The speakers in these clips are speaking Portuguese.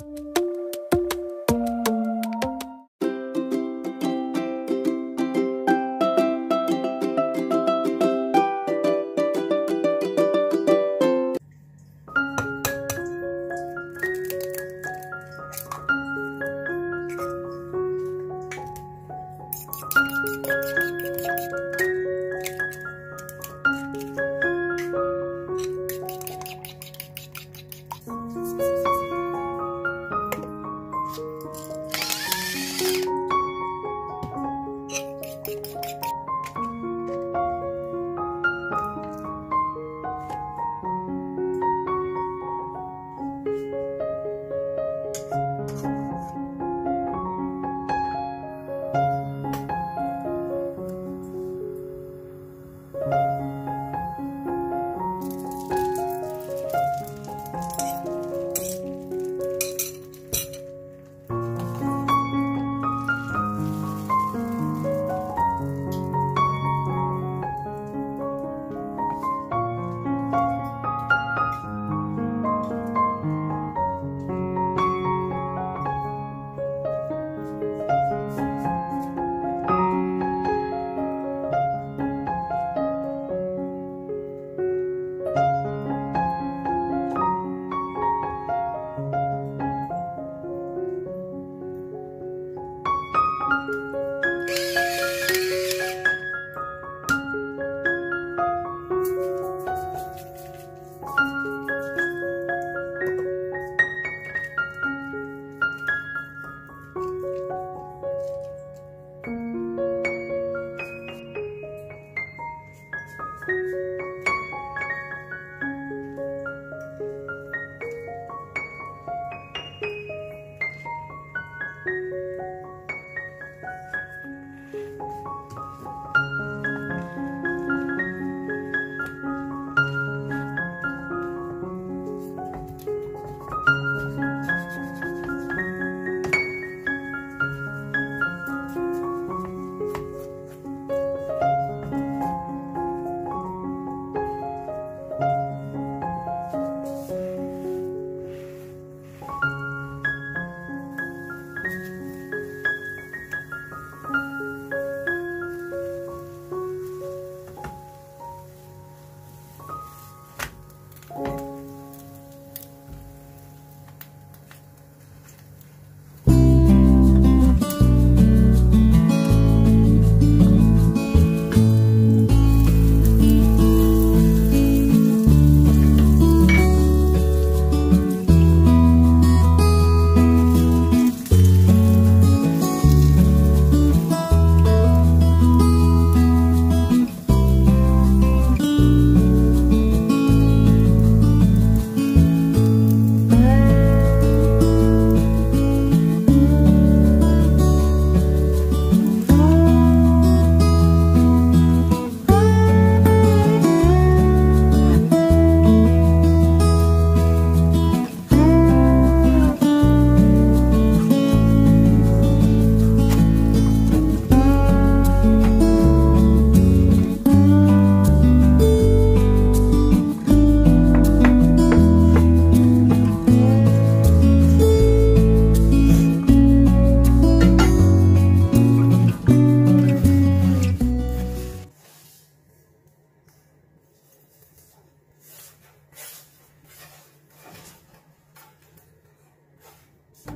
you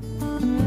Música